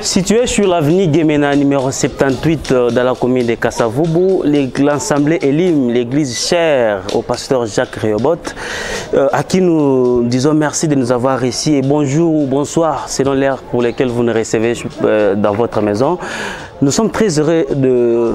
Situé sur l'avenue Guémena numéro 78 euh, dans la commune de Kassavoubou, l'Assemblée élim, l'église chère au pasteur Jacques Réobot, euh, à qui nous disons merci de nous avoir ici et bonjour ou bonsoir selon l'heure pour lequel vous nous recevez euh, dans votre maison. Nous sommes très heureux de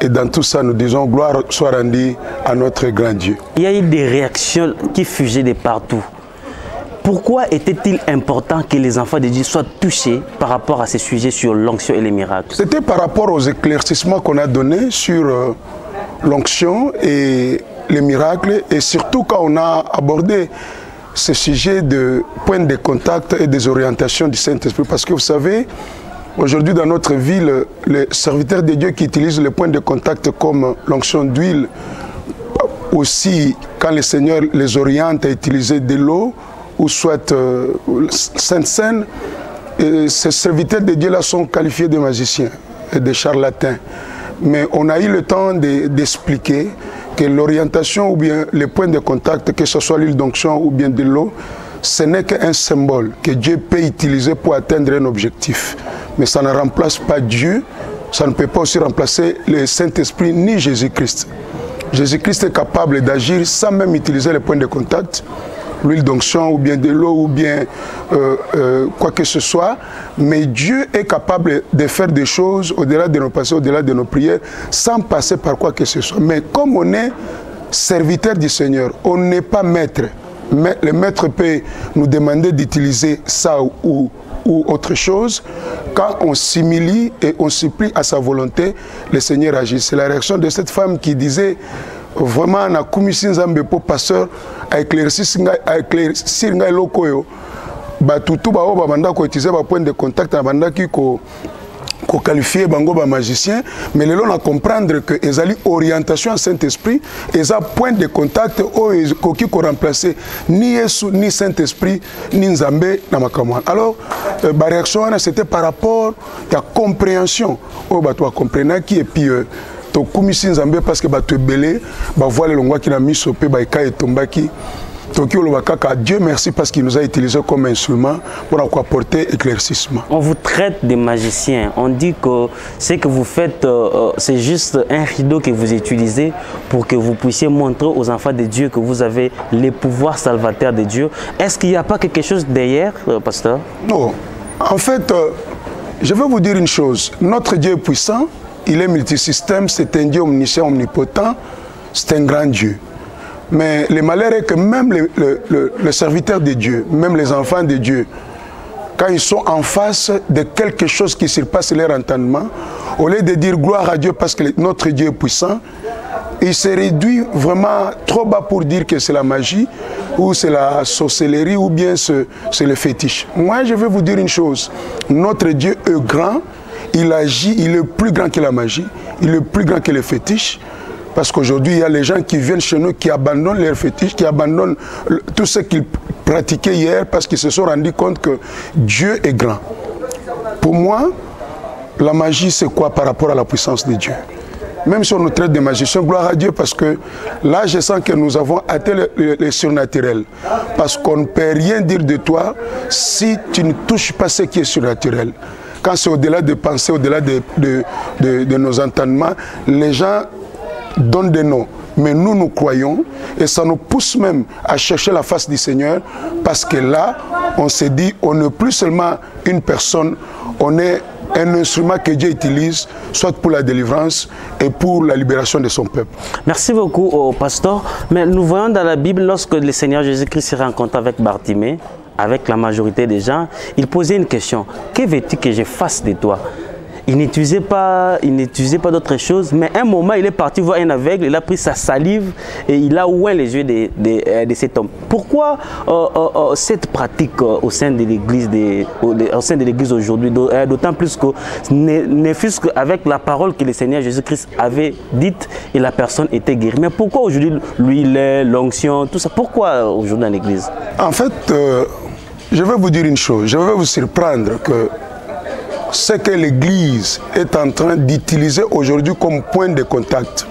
Et dans tout ça, nous disons gloire soit rendue à notre grand Dieu. Il y a eu des réactions qui fusaient de partout. Pourquoi était-il important que les enfants de Dieu soient touchés par rapport à ces sujets sur l'onction et les miracles C'était par rapport aux éclaircissements qu'on a donnés sur euh, l'onction et les miracles, et surtout quand on a abordé ce sujet de points de contact et des orientations du Saint-Esprit. Parce que vous savez, aujourd'hui dans notre ville, les serviteurs de Dieu qui utilisent les points de contact comme l'onction d'huile, aussi quand le Seigneur les oriente à utiliser de l'eau, ou soit euh, Sainte Seine, ces serviteurs de Dieu-là sont qualifiés de magiciens et de charlatans. Mais on a eu le temps d'expliquer que l'orientation ou bien les points de contact, que ce soit l'île d'onction ou bien de l'eau, ce n'est qu'un symbole que Dieu peut utiliser pour atteindre un objectif. Mais ça ne remplace pas Dieu, ça ne peut pas aussi remplacer le Saint-Esprit ni Jésus-Christ. Jésus-Christ est capable d'agir sans même utiliser les points de contact l'huile d'onction ou bien de l'eau ou bien euh, euh, quoi que ce soit. Mais Dieu est capable de faire des choses au-delà de nos passés, au-delà de nos prières, sans passer par quoi que ce soit. Mais comme on est serviteur du Seigneur, on n'est pas maître. Mais le maître peut nous demander d'utiliser ça ou, ou autre chose. Quand on s'humilie et on supplie à sa volonté, le Seigneur agit. C'est la réaction de cette femme qui disait vraiment nakumisi nzambe po pasteur aéclaircir bato tu baoyo babanda koutilize bapoint de contact na bandaki ko koqualifie bango bamagicien mais lelo na comprendre que ezali orientation ya saint-esprit eza point de contact oyo ekoki koremplace ni yesu ni saint-esprit ni nzambe na makambo wana alors euh, baréaction wana c'était par rapport ya comprehension oyo bato bacomprenaki epuis euh, tokumisi nzambe parce que bato ebele bavoile elongwaki na miso mpe baekai etombaki toki oloba kaka dieu merci parce qu'il nous a utilisé comme instrument pour avoir apporté éclaircissement on vous traite de magicien on dit que ce que vous faites euh, euh, c'est juste un rideau que vous utilisez pour que vous puissiez montrer aux enfants de Dieu que vous avez les pouvoirs salvateurs de Dieu est-ce qu'il n'y a pas quelque chose derrière euh, pasteur non en fait je vais vous dire une chose notre dieu est puissant il est multisystème, c'est un Dieu omniscient, omnipotent, c'est un grand Dieu. Mais le malheur est que même les le, le, serviteurs de Dieu, même les enfants de Dieu, quand ils sont en face de quelque chose qui surpasse leur entendement, au lieu de dire gloire à Dieu parce que notre Dieu est puissant, il se réduit vraiment trop bas pour dire que c'est la magie ou c'est la sorcellerie ou bien c'est le fétiche. Moi, je vais vous dire une chose. Notre Dieu est grand, il agit, il est plus grand que la magie, il est plus grand que les fétiches. Parce qu'aujourd'hui, il y a les gens qui viennent chez nous, qui abandonnent leurs fétiches, qui abandonnent tout ce qu'ils pratiquaient hier parce qu'ils se sont rendus compte que Dieu est grand. Pour moi, la magie, c'est quoi par rapport à la puissance de Dieu Même si on nous traite de une gloire à Dieu parce que là, je sens que nous avons atteint les surnaturels. surnaturel. Parce qu'on ne peut rien dire de toi si tu ne touches pas ce qui est surnaturel quand c'est au-delà de pensées, au-delà de, nos entendements, les gens donnent des noms. Mais nous, nous croyons et ça nous pousse même à chercher la face du Seigneur parce que là, on s'est dit, on n'est plus seulement une personne, on est un instrument que Dieu utilise, soit pour la délivrance et pour la libération de son peuple. Merci beaucoup au pasteur. Mais nous voyons dans la Bible, lorsque le Seigneur Jésus-Christ se rencontre avec Bartimée, avec la majorité des gens, il posait une question. Que veux-tu que je fasse de toi il n'utilisait pas, il pas d'autres choses, Mais un moment, il est parti voir un aveugle, il a pris sa salive et il a oué les yeux euh, de, cet homme. Pourquoi euh, euh, cette pratique au sein de l'Église, au sein de l'Église aujourd'hui, d'autant plus que ne, ce qu'avec la parole que le Seigneur Jésus-Christ avait dite et la personne était guérie. Mais pourquoi aujourd'hui l'huile, l'onction, tout ça Pourquoi aujourd'hui dans l'Église En fait, je vais vous dire une chose, je vais vous surprendre que ce que l'Église est en train d'utiliser aujourd'hui comme point de contact,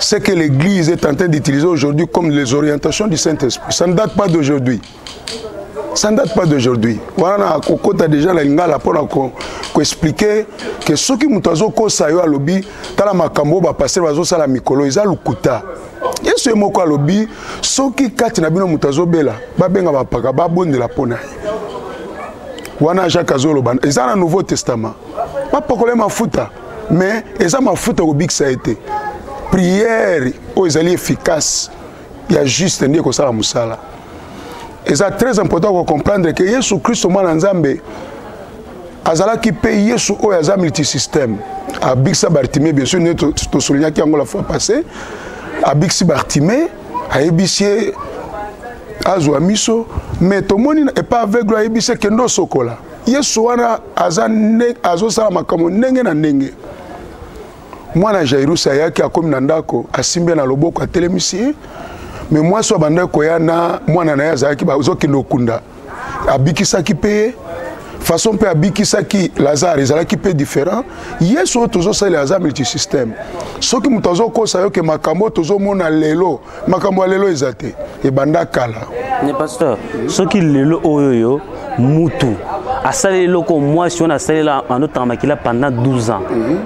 ce que l'Église est en train d'utiliser aujourd'hui comme les orientations du Saint-Esprit, ça ne date pas d'aujourd'hui. Ça ne date pas d'aujourd'hui. Voilà, on déjà la lingala pour expliquer que ceux qui mutazo ko sayo alobi tala makambo ba passer bazo sala mikolo eza lukuta. yesu ye moko alobi soki kati na bino moto azobela babenga bapaka babondela mpo na ye wana jacques azoloba eza na nouveau testament bapakole mafuta mais eza mafuta kobikisa ye te priere oyo ezali efficace ya juste nde ekosala mosala eza très important ko comprendre que Yesu Kristo mwana Nzambe azalaki mpe yesu oyo aza multisystème abikisa bartime bien sûr nde tosolignaki yango la fois passé abikisi bartime ayebisi ye azwa miso mais tomoni epa aveugle ayebisi ye kende osokola yesu wana aza azosala makambo ndenge na ndenge mwana jairus ayaki akomi na ndako asimbi ye na loboko atelemisi ye me mwasi oyo abandaki koya na mwana na ye azalaki bazokende okunda abikisaki mpe ye façon mpe abikisaki lazare ezalaki mpe différent yesu oyo tozosalela aza multisystème soki moto azokosa yo ke makambo oyo tozomona lelo makambo ya lelo eza te ebanda kala ne pasteur soki lelo oyo yo mutu asali eloko mwasi wana asalela anotanga makila pendant 12 ans mm -hmm.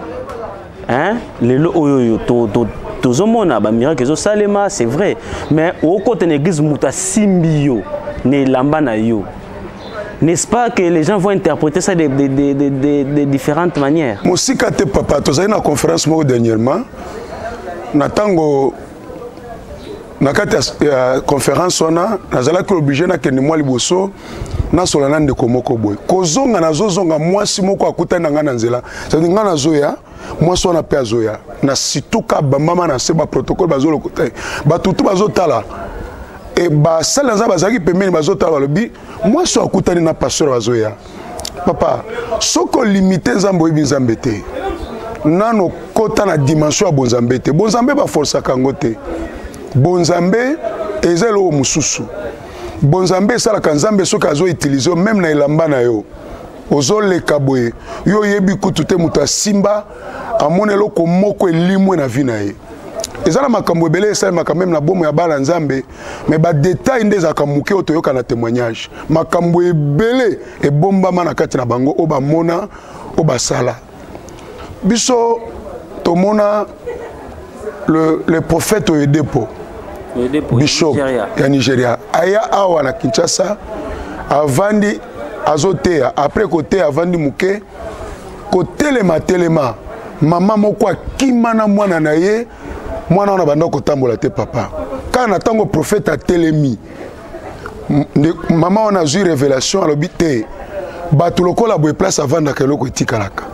hein? lelo oyo yo to, to, tozomona bamiracle ezosalema c'est vrai mais okota na église moto asimbi yo na elamba na yo n'est-ce pas que les gens vont interpréter ça de, de, de, de, de, de différentes manières mosika te papa tozali na conférence moko dernièrement na ntango na kati ya conférence wana nazalaki oblige nakende mwa liboso nasola na ndeko moko boye kozonga nazozonga mwasi moko akutani na ngai na nzela sadi ngai nazoya mwasi wana mpe azoya na situka bambama na nse baprotokole bazolokota ye bato tu bazotala e basali na nzambe bazalaki pembeni bazotala balobi mwasi oyo akutani na pasteur bazoya papa soko limite nzambe oyebi nzambe te nano kota na dimension ya bonzambe te bonzambe baforsaka yango te bonzambe eza eloko mosusu bonzambe esalaka nzambe soki azoutilize yo meme na elamba na yo ozoleka boye yo oyebi kutu te moto asimba amona eloko moko elimwe na vi na ye eza na makambo ebele esalemaka meme na bomo ya bana nzambe mais badetail nde ezalaka moke oyo toyoka na témoignage makambo ebele ebombama na kati na bango oyo bamona oyo basala biso tomona le, le prophète oyedepo bishop ya nigeria aya awa na kinshasa avandi azoteya apres koteya avandi moke kotelema telema mama moko akima na mwana na ye mwana wana banda kotambola te papa kaka na ntango profete atelemi mama wana azwi révélation alobi te bato lokola boye place avandaka eloko etikalaka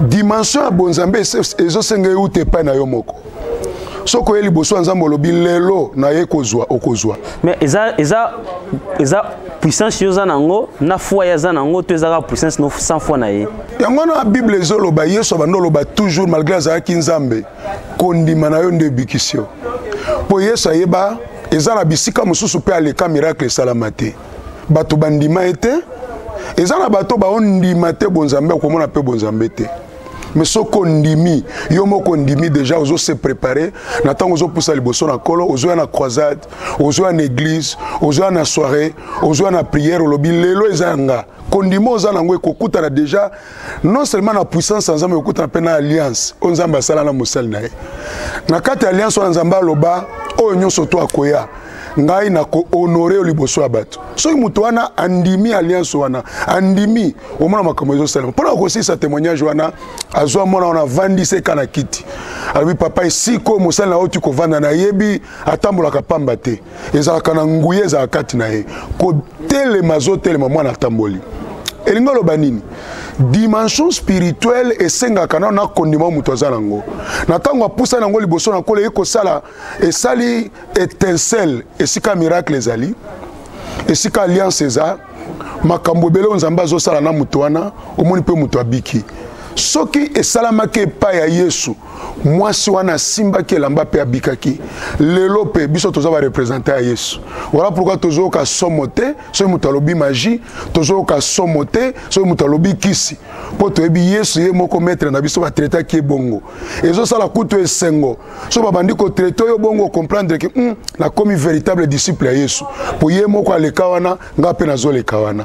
dimension ya bonzambe ezosenga euta epai na yo moko soki oye liboso ya nzambe olobi lelo naye kozwa okozwa mais eza eza eza puissance yo oza nango na foi ye aza nango to ezaka puissance no sans foi na ye yango wana bible ezoloba yesu abandi oloba toujours malgré azalaki nzambe kondima na yo nde ebikisi yo mpo yesu ayeba eza na bisika mosusu mpe aleka miracle esalama te bato bandima ye te eza na bato baondima te bonzambe okomona mpe bonzambe te mais soki ondimi yo moko ondimi déjà ozo se préparer na ntango ozopusa liboso na nkolo ozoya na croisade ozoya na église ozoya na soirée ozoya na prière olobi lelo eza ya nga kondima oza nango ekokutana déjà non seulement na puissance ya nzambe ekokutana mpe na alliance oyo nzambe asala na mosali na ye na kati ya alliance wana nzambe aloba oyo nyonso to akoya ngai nakohonore yo liboso ya bato soki moto wana andimi alliance wana andimi omona makambo ezosalema mpona kosilisa témoignage wana azwa mwana wana avandisi eka na kiti alobi papa esiko mosali na yo ti kovanda nayebi atambolaka pamba te ezalaka na nguya ezala kati na ye kotelema azotelema mwana atamboli elingi oloba nini dimension spirituelle esengaka nano na kondima oyo moto aza nango na ntango apusani yango liboso na kola ye kosala esali etincelle esika miracle ezali esika alliance eza makambo ebele oyo nzambe azosala na moto wana omoni mpe moto abiki soki esalamaki epai ya yesu mwasi wana asimbaki elamba mpe abikaki lelo mpe biso toza barepresente ya yesu wala pourkui tozoyoka somo te soki moto alobi magi tozoyoka somo te soki moto alobi kisi mpo toyebi yesu ye moko metre na biso batretaki ye bongo ezosala kutu esengo so babandi kotraite oyo bongo okomprendre ke mm, nakomi véritable disciple ya yesu mpo ye moko aleka wana ngai mpe nazoleka wana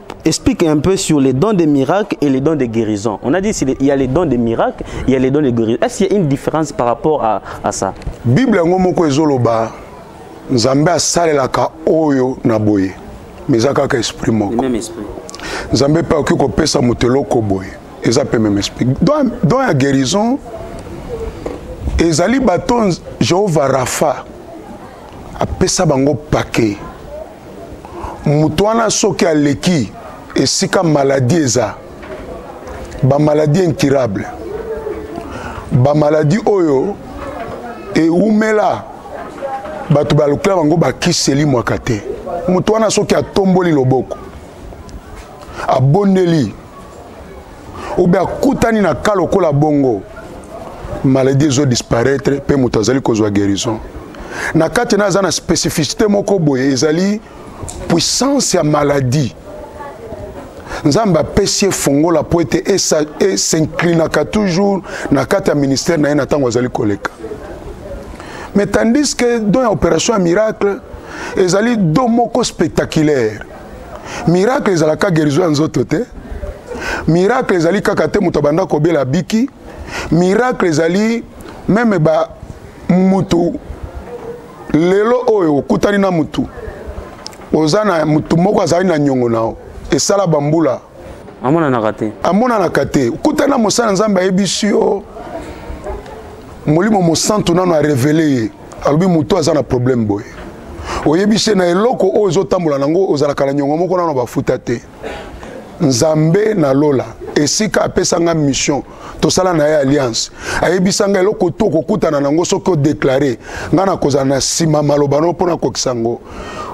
Explique un peu sur les dons de miracles et les dons de guérison. On a dit qu'il y a les dons de miracles, il y a les dons de guérison. Est-ce qu'il y a une différence par rapport à, à ça Bible yango moko ezoloba Nzambe asalelaka oyo na boye. Mais eza kaka esprit moko. Même esprit. Nzambe pe akoki kopesa moto eloko boye. Eza pe même esprit. Don, don ya guérison ezali baton Jehovah Rapha. apesa bango pake moto wana soki aleki esika maladi eza bamaladi incurable bamaladi oyo ewumela bato balukela bango bakisi elimwaka te moto wana soki atomboli loboko abondeli obe akutani na ka lokola bongo maladie ezo disparaître mpe moto azali kozwa guérison na kati na aza na spécificité moko boye ezali puissance ya maladie nzambe apesi ye fongola mpo ete esinclinaka toujours na kati ya ministère na ye na ntango azali koleka mais tandis que don ya opération ya miracle ezali don moko spectaculaire miracle ezalaka guérison ya nzoto te miracle ezali kaka te moto abanda kobela abiki miracle ezali meme ba mutu lelo oyo okutani na mutu oza na mutu moko azali na nyongo na yo esala bambula amonanaka te amonanaka te kuta na mosala nzambe ayebisi yo molimo mosantu nano arevele ye alobi moto aza na problème boye oyebisi na eloko oyo ozotambola nango ozalaka na nyongo moko nano bafuta te nzambe na lola esika apesa nga mission tosala na ye alliance ayebisa nga eloko to okokutana nango soki odeklare ngai nakozala na nsima maloba no mpo nakokisa yango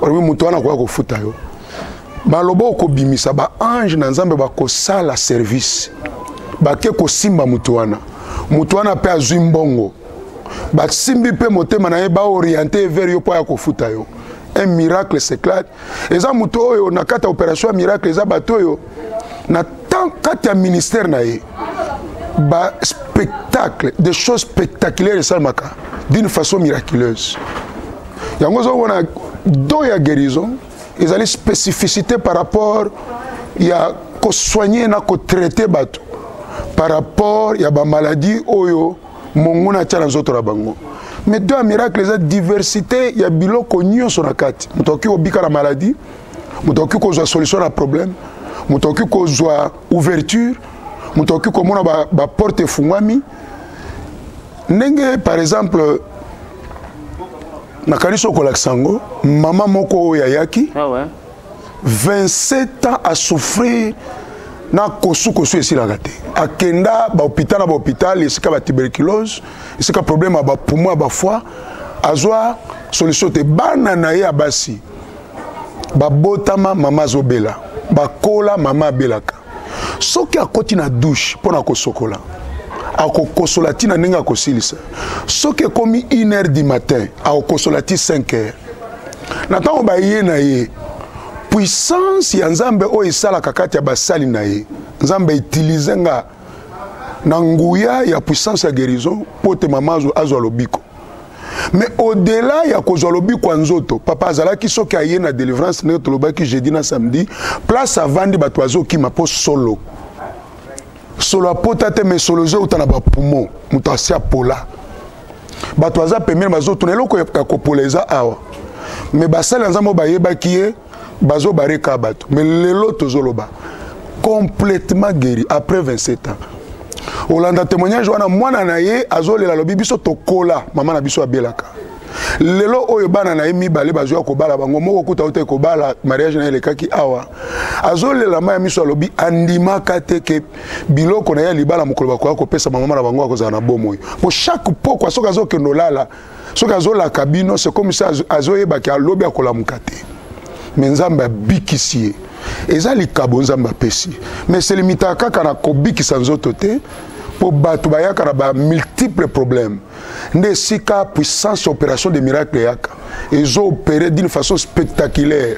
olobi moto wana akoya kofuta yo baloba okobimisa baange na nzambe bakosala service bake kosimba moto wana moto wana mpe azwi mbongo basimbi mpe motema na ye baoriente evere yo mpo aya kofuta yo un miracle s'éclate eza moto oyo na kati ya opération ya miracle eza bato oyo na kati ya ministère na ye ba spectacle des choses spectaculaires esalemaka d'une façon miraculeuse yango ozomona do ya guérison ezali spécificité par rapport ya kosoigne na kotraite bato par rapport ya bamaladi oyo monguna atya na nzoto na bango mais do ya miracle eza diversité ya biloko nyonso na kati moto akoki kobika na maladie moto akoki kozwa solution na problème moto akoki kozwa ouverture moto akoki komona baporte ba efungwami ndenge par exemple nakanisi okolakisa yango mama moko oyo ayaki ah ouais. 27 ans asouffrir na kosukosu esilaka te akenda bahôpital na bahôpital esika batuberculose esika problème ya bapoumon ya bafoi azwa solution te bana na ye ya basi babotama mama azobela bakola mama abelaka soki akoti na douche mpo na kosokola akokosola ti na ndenge akosilisa soki ekomi 1 heure du matin akokosola ti 5 heure na ntango baye na ye puissance ya nzambe oyo esalaka kati ya basali na ye nzambe utilize nga na nguya ya puissance ya guérison mpo te mama azwa lobiko mais au-delà ya kozwa lobiko ya nzoto papa azalaki soki aye na délivrance ndenge tolobaki jeudi na samedi place avandi bato bazokima mpo solo solo apota te mais solo ezouta na bapumo moto asi apola bato aza pembeni bazotuna eloko ya kopola eza awa mais basali ya nzambe oyo bayebaki ye bazo bare ka bato mais lelo tozoloba complètement guéri après 27 ans olanda témoignage wana mwana na ye azolela alobi biso tokola mama na biso abelaka lelo oyo bana na ye mibale bazwi ya kobala bango moko kuta ote kobala mariage na ye elekaki awa azolela ma ya miso alobi andimaka te ke biloko na ye ya libala mokolo bakoya kopesa mama na bango akozala na bomoi mpo chaque pokwa soki azokende olala soki azolaka bino c'est comme ça azoyebaki alobi akolamuka te me nzambe abikisi ye eza likabo nzambe apesi me selimitaka kaka na kobikisa nzoto te mpo bato bayaka na bamultiple problème nde esika puissance opération de miracle eyaka ezoopere d'une façon spectaculaire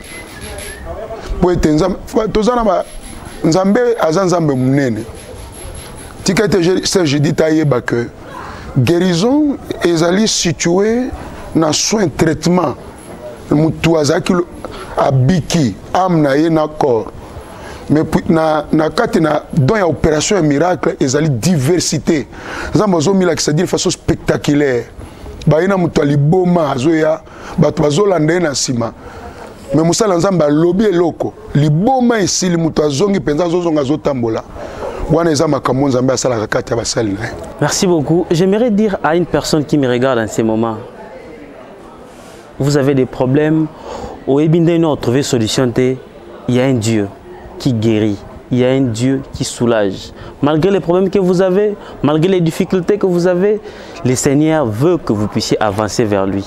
mpo ete nzambe toza na ba nzambe aza nzambe monene tika ete serge dit ayeba que guérison ezali situé na soin traitement motu azalaki abiki ame na ye na corps mais na, na kati na don ya opération ya miracle ezali diversité nzambe azomilakisa dine façon spectaculaire baye na moto ya liboma azoya bato bazolanda ye na nsima me mosala nzambe alobi eloko liboma esili moto azongi mpenza azozonga azotambola wana eza makambo nzambe asalaka kati ya basali na ye merci beaucoup j'aimerais dire à une personne qui me regarde en ce moment vous avez des problèmes oyebi ndenge nao trouver solution te il y a un dieu qui guérit il y a un Dieu qui soulage. Malgré les problèmes que vous avez, malgré les difficultés que vous avez, le Seigneur veut que vous puissiez avancer vers lui.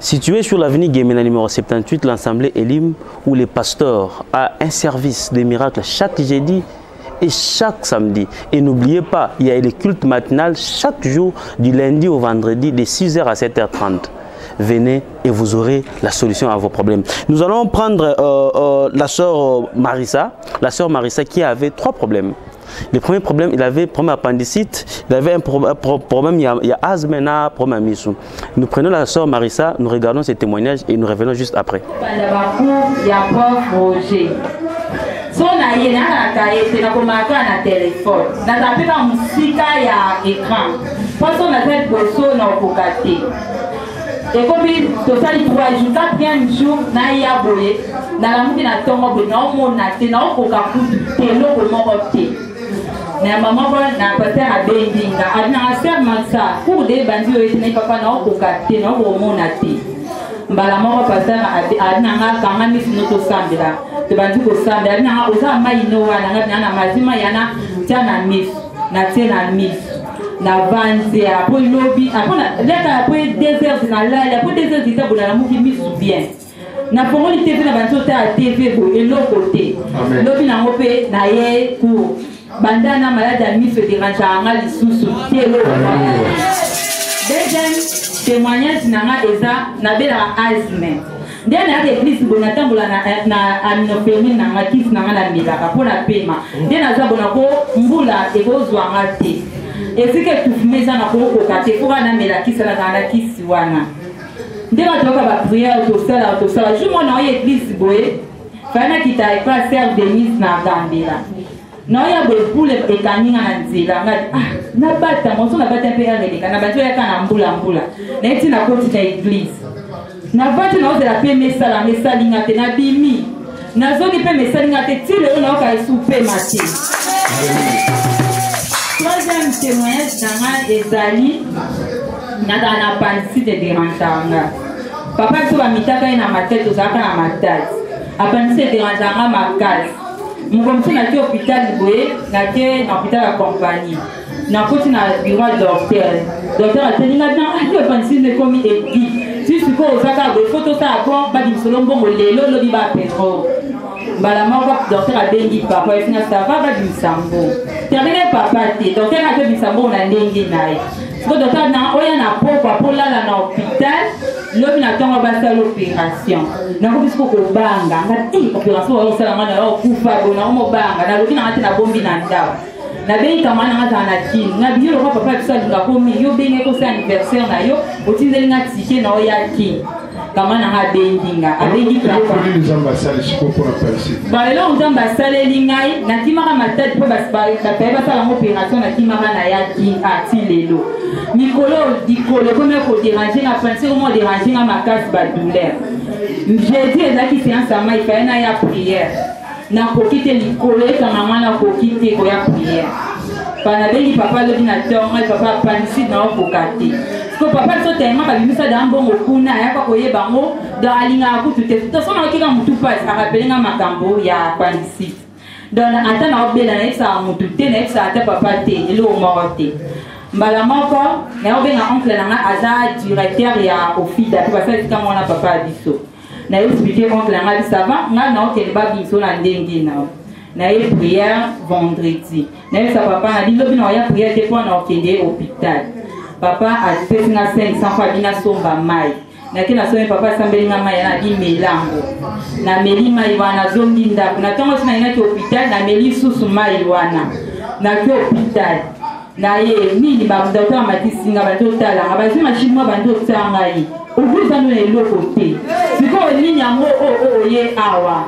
Situé sur l'avenue Guémena numéro 78, l'Assemblée Elim, où les pasteurs a un service des miracles chaque jeudi et chaque samedi. Et n'oubliez pas, il y a les cultes matinales chaque jour du lundi au vendredi de 6h à 7h30. Venez et vous aurez la solution à vos problèmes. Nous allons prendre... Euh, la sœur Marissa, la sœur Marissa qui avait trois problèmes. Le premier problème, il avait problème appendicite, il avait un pro pro problème, il y, a, il y a asthme, il y a problème miso. Nous prenons la sœur Marissa, nous regardons ses témoignages et nous revenons juste après. so na ye nalaka ye te nakomaka kaka na telefone nazala mpe na mosika ya ekran mpo so naza liboso na okoka te ekomi tosali trois jours quatrième jour naya boye nalamuki na ntongo boye naomona te naokoka kutu te eloko moko te na mama moko na paster abendi nga adinanga ser mansa cour de ebandi oyo etinai papa naokoka te naokomona te mbala moko paster adinanga kanga misu no tosambela tobandi kosambela adinanga oza mai no wana nga dinanga na mazima yana tya na misu natie na miso navanzi apo lobi apo leka apo deux heures nalali apo deux heures itabu nalamuki miso bien nafongoli tv na banzi otala tv bo eloko te lobi nango mpe naye ku banda na maladi ya miso ederangeaka nga lisusu te eloko deuxième témoignage na nga eza nabelaka asme nde nayaka eglise boye natambola na eh, aminofermine na nga kisi na nga namelaka mpo na pema nde naza bona ko mbula ekozwa nga te esika etufuma eza na kokoka te mpo kaka namela kisi nazala na kisi wana nde batoyoka bapriere tosala tosala jour mwana oyo eglise boye fai nakita epa sere denise na gambela naoya boye pule ekangi nga na nzela nga ah, nabata moso nabata mpe yanga eleka na bati oyaka na mbula mbula naye ti nakoti na eglize navandi naozela mpe mesala mesali nga te nabimi nazongi mpe mesali nga te ti lelo nayoka esu mpe mate troisième témoignage na nga ezali nazala na pansite derangea nga papa biso bamitaka ye na matete ozalaka na matati apansite derangea nga makasi moko mosusu nake hôpital boye nake na hôpital ya compagnie nakoti na biro ya docteur docteur ateli nga na ati ofandisi nde ekomi edi ti sikoyo oza kaka boye fo tosala po babimisolo mbongo lelo lobi bapetro mbala moko docteur abengi papa efinga sava babimisa mbongo termine papa te docteur akebimisa mbongo na ndenge na ye sikoyo docteur na oya na pokwa mpo olala na hôpital lobi na ntongo basala opération nakoki siko kobanga nga te opération oyo osala nga nayo okufa bo nao mobanga nalobi na nga te nabombi na ndako nabengi kama na nga zala na kini nga biyo lokwa papa biso alinga komi yo benge kosala anniversaire na yo otindeli nga tike na oya kini mama na nga abengi nga abengi papabalelo nzambe asaleli ngai nakimaka matadi mpo batai basala ngo operation nakimaka na ya ati lelo mikolo likolo ekomi koderange nga pense ekomi oderange nga makasi badouleur jeudi ezalaki seance ya mai faye na ya priere nakoki te likolo ekanga ngai nakoki te koya priere banabengi papa lobi na tor ngai papa apanisi naokoka te ko papa biso telema babimisa da mbongo kuna ayaka koyeba yango don alingaka kutu te toso nayoki ka motu pasi arapele nga makambo ya pandisite don ata naobela nayebisaka motu te nayebisaka ata papa te eloko moko te mbala moko nayobenga oncle na ngai aza directeur ya ofida mpe basala esika moko na papa ya biso na expliquer oncle na ngai bi ça va ngai na okende ba biso na ndenge na na ye prière vendredi na ye sa papa na bi lobi na oya prière te mpo na okende hôpital papa apesi nga 500 fois abi nasomba mai nake nasomi papa asambeli nga mai yana abi melango nameli mai wana nazongi ndako na ntongo esi nayinaki hôpital nameli lisusu mai wana nake hôpital na ye nini bato amatisi nga bando otalanga bazwi mashine mwa bando otya ngai obuzano na eloko te sikoyo nini yango oye oh, oh, awa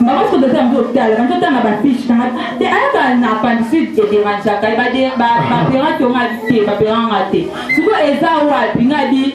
bakoso dote yango otala banto otanga bafiche kanga te ayaka na apandicide ederangeaka baperante onga te baperanga te sikoyo eza wapi ngai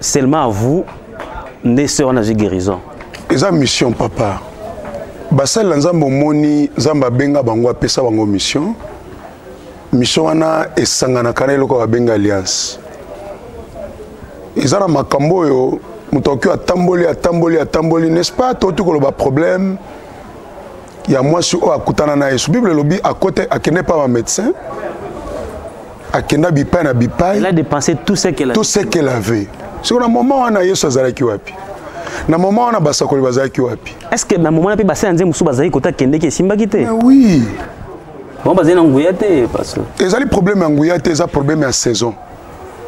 seulement à vous nde sœur wana azwi guérison eza mission papa basali na nzambe omoni nzambe abenga bango apesa bango mission mission wana esanganaka na eloko babenga alliance eza na makambo oyo moto akoki atamboli atamboli atamboli n'est-ce pas touti koloba problème ya mwasi oyo akutana na yesu bible elobi akote akende pa bamédecin akenda bipai na bipai elle a dépensé tout ce qu'elle tout ce qu'elle avait siko na moment wana yesu azalaki wapi na moma wana basakoli bazalaki wapi est ce que na moma wana mpe basali ya nzembo mosusu bazalaki kota kendeki esimbaki te oui bango bazali na nguya te paso ezali problème ya nguya te eza problème ya saison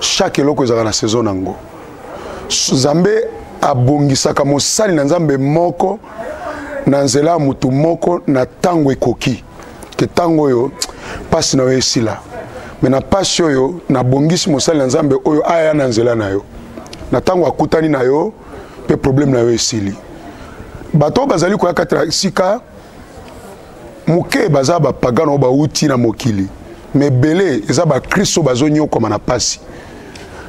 chaque eloko ezalaka na saison na yango nzambe abongisaka mosali na nzambe moko na nzela ya motu moko na ntango ekoki ke ntango oyo mpasi na yo esila me na mpasi oyo nabongisi mosali na nzambe oyo aya na nzela na yo na ntango akutani na yo mpe probleme na yo esili bato oyo bazali koya kati na sika moke baza bapagano oyo bauti na mokili me ebele eza bakristo bazonyokwama na mpasi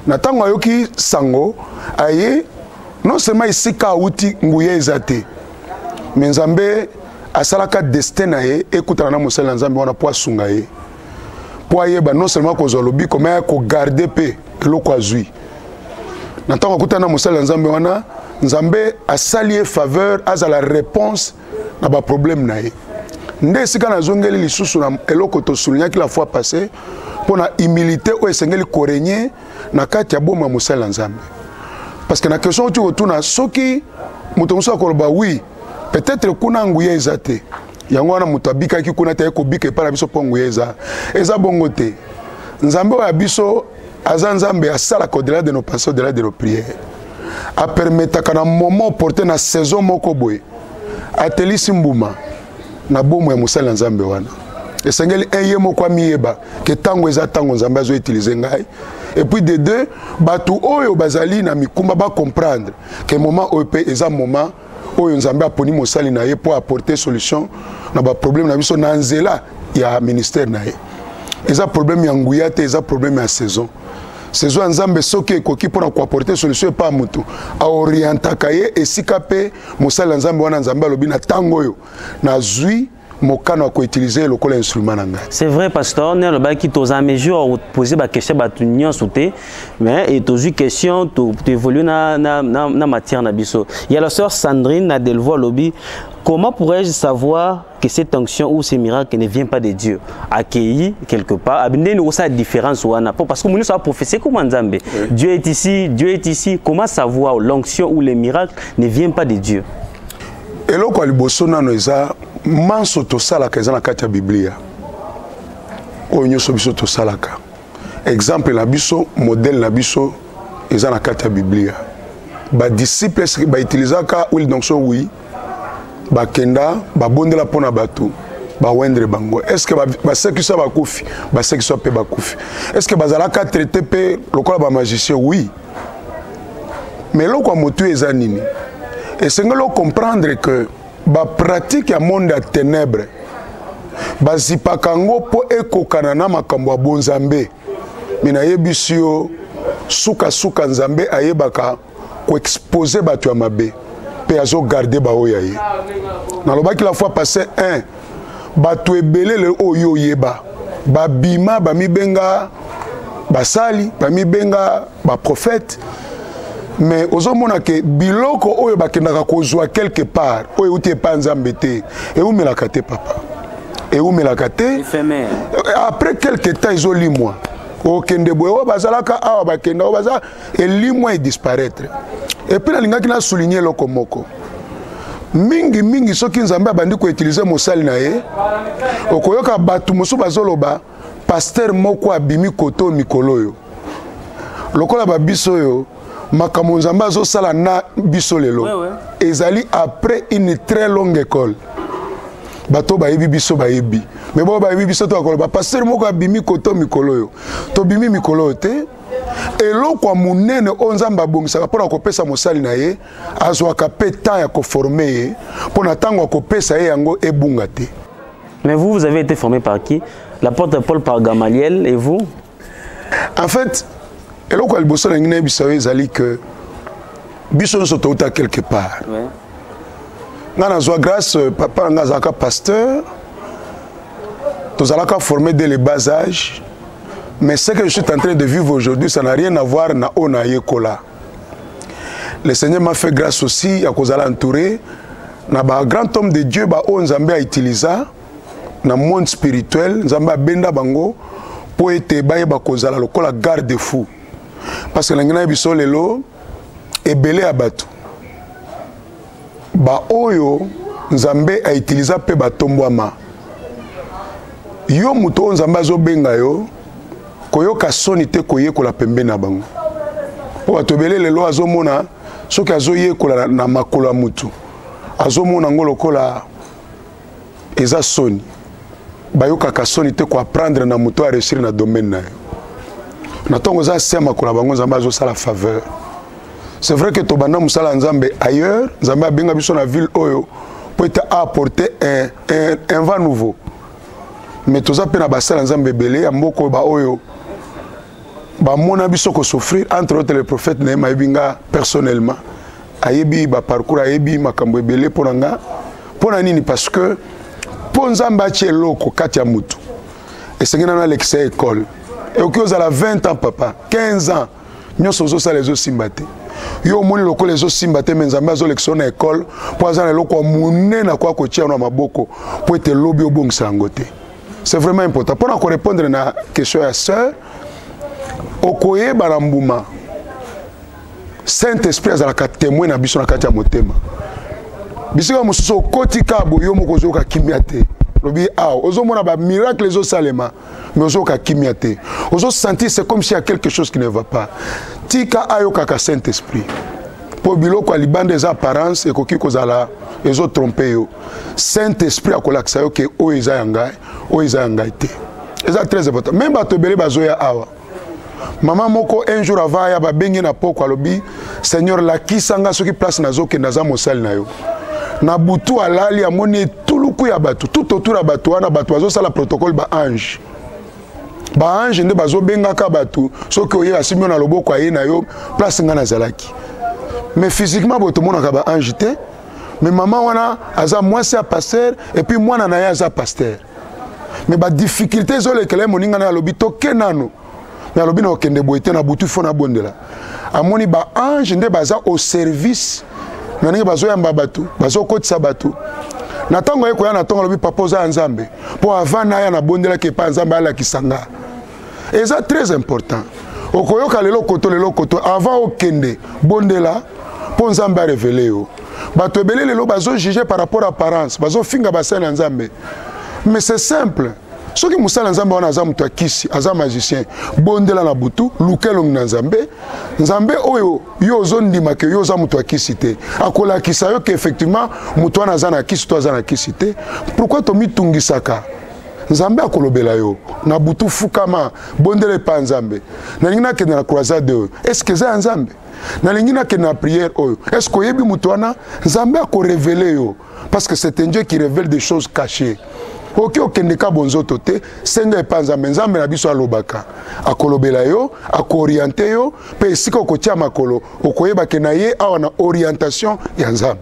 na ntango ayoki sango aye non seulement esika awuti nguya eza te me nzambe asalaka destin na ye ekutana na mosali na nzambe wana mpo asunga ye mpo ayeba non seulement kozwa lobiko me kogarde mpe eloko azwi na ntango akutana na mosali na nzambe wana nzambe asali ye faveur azala réponse na baproblème na ye nde esika nazongeli lisusu na eloko tosulignaki la fois passé mpo na humilité oyo esengeli koregne na kati ya boma mosali na nzambe parce que na question oti kotuna soki moto mosusu akoloba wi peut-être kuna nguya eza te yango wana moto abikaki kuna te ekobika epai na biso mpo nguya eza eza bongo te nzambe oyo ya biso aza nzambe asalaka au-delà de nos pensées au-delà de nos prières apermetaka na moment porte na saison moko boye atelisi mbuma na bomo ya mosali na nzambe wana esengeli un ye moko amiyeba ke ntango eza ntango nzambe azo utilize ngai epuis de deux bato oyo bazali na mikumba bacomprendre ke moment oyo mpe eza moment oyo nzambe aponi mosali na ye mpo apporte solution na baproblème na biso na nzela ya ministère na ye eza problème ya nguya te eza problème ya saison saison ya nzambe soki ekoki mpo na koaporte solution epa motu aorientaka ye esika mpe mosali ya nzambe wana nzambe alobi na ntango oyo nazwi mokano ya koutilize lokola instrument na ngai c'est vrai pasteur ne alobaki toza mesure ya pose baquestion ya bato nyonso te mais e tozwi question toévolue na, na, na, na matière na biso ya la sœur sandrine na delvoi alobi comment pourrais-je savoir que cette onction ou ce miracle ne vient pas de Dieu accueilli quelque part abindeni ah, osa différence wana po parce que moni ça prophétie comme Nzambe Dieu est ici Dieu est ici comment savoir l'onction ou le miracle ne vient pas de Dieu eloko ya liboso nano eza manso tosalaka eza na kati ya biblia oyo nyonso biso tosalaka exemple na biso modèle na biso eza na kati ya biblia badisciple bautilisaka huile d'onction wi oui. bakenda babondela mpo na bato bawendre bango estce basekisa bakufi basekisa mpe bakufi estce bazalaka traite mpe lokola bamagicien oui mais eloko ya motu eza nini esengeli ocomprendre que bapratique ya monde ya ténèbre bazipaka yango mpo ekokana na makambo ya bonzambe me nayebisi yo sukasuka nzambe ayebaka koexpose bato ya mabe mpe azogarde baoyo ya ye nalobaki la fois passe 1 bato ebele lelo oyo oyeba babima bamibenga basali bamibenga baprofete mais ozomona ke biloko oyo bakendaka kozwa quelque part oyo euti epai nzambe te eumelaka te papa eumelaka te après quelque temps ezolimwa okende boye oyo bazalaka awa bakenda oyo baza elimwa e disparaître epuis nalingaki na souligne eloko moko mingi mingi soki nzambe abandi koutilize mosali na ye okoyoka bato mosusu bazoloba paster moko abimi koto mikolo oyo lokola babiso oyo makambo nzambe azosala na biso lelo ezali après une très longue école bato bayebi biso bayebi me bao bayebi biso to bakoloba paster moko abimi koto mikolo oyo tobimi mikolo oyo te eloko ya monene oyo nzambe abongisaka mpo na kopesa mosali na ye azwaka mpe temps ya koforme ye mpo na ntango ya kopesa ye yango ebunga te mais vous vous avez été formé par qui l'apôtre paul par gamaliel et vous en fait eloko ya liboso nalingi nayebisa yo ezali que biso nyonso touta quelque part ngai nazwa grâce euh, papa na ngai azalaka pasteur tozalaka forme dès le bas âge Mais ce que je suis en train de vivre aujourd'hui, ça n'a rien à voir na ona yekola. Le Seigneur m'a fait grâce aussi à kozala entouré na ba grand homme de Dieu ba o Nzambe a utilisa na monde spirituel, Nzambe a benda bango po ete baye ba kozala lokola garde fou. Parce que na ngina biso lelo ebele ya bato baoyo nzambe aitiliza mpe batombwama yo moto oyo nzambe azobenga yo koyoka soni te koyekola pembe na bango mpo bato ebele lelo azomona soki azoyekola na makolo ya motu azomona yango lokola eza soni bayokaka soni te koapprendre na moto ya réussir na domaine na yo na ntongo oza se ya makolo ya bango nzambe azosala faveur c'est vrai que tobanda mosala ya nzambe ailleurs nzambe abenga biso na ville oyo mpo ete aapporte un, un, un vent nouveau mais toza mpe na basala nzambe ebele ya mboka oyo baoyo bamona biso kosouffrir entre autres le prophète na ye mayebi nga personnellement ayebi ba parcours ayebi makambo ebele pona nga pona nini parce que po nzambe atie eloko kati ya mutu esengeli nano alekisa ye ekole ekoki ozala 20 ans papa 15 ans nyonso ozosala ezosimba te yo omoni lokola ezosimba te me nzambe azolekisa yo na ekole mpo aza na eloko ya monene akoya kotia na maboko mpo ete lobi obongisa yango te c'est vraiment important mpo na korépondre na question ya sœur okoyeba na mbuma saint esprit azalaka temoin na biso na kati ya motema bisika mosusu okoti ka boye yo moko ozoyoka kimia te lobi awa ah, ozomona bamiracle ezosalema mais ozoyoka kimia te ozosentir c'est comme si ya quelque chose qui ne va pas tika ayokaka saint esprit mpo biloko ya libanda eza apparence ekoki kozala ezotrompe yo saint esprit akolakisa yo ke oyo eza ya ngai oyo eza ya ngai te eza très important meme bato ebele bazoya awa mama moko un jour ava ya babenge na poko alobi seigneur lakisa nga soki place nazokende aza mosali na yo na butu alali amoni etuluku ya bato tout autour ya bato wana bato bazosala protocole baange baange nde bazobengaka bato soki oye asimbi yo na loboko aye na yo place ngai nazalaki mais physiquement boye tomonaka baange te mais mama wana aza mwasi ya pasteur epuis mwana na ye aza pasteur me badifficulté ezolekela ye moninga naye alobi toke nano me alobi na kokende boye te na butu fo nabondela amoni baange nde baza au service na ndenge bazoyamba bato bazokotisa bato na ntango aye koya na ntongo alobi papa oza ya nzambe mpo avant naya nabondelaki epai ya nzambe alakisa nga eza très important okoyoka lelo koto lelo koto avant okende bondela mpo nzambe arevele yo bato ebele lelo bazojuge par rapport apparence bazofinga basali na nzambe mais c'est simple soki mosala nzambe wana aza moto ya kisi aza magicien bondela na butu luka elongi na nzambe nzambe oyo yo ozondima ke yo oza moto ya kisi te akolakisa yo ke effectivement moto wana aza na kisi to aza na kisi te pourkui tomitungisaka nzambe akolobela yo na butu fukama bondela epa ya nzambe nalingi nakende na croisade oyo eske eza ya nzambe nalingi nakende na prière oyo eske oyebi moto wana nzambe akorevele yo parce que c'est un dieu qui révèle des choses cachées okoki okende ka bonzoto te senga epa nzambe nzambe na biso alobaka akolobela yo akooriente yo mpe esika okotia makolo okoyeba ke na ye awa na orientation ya nzambe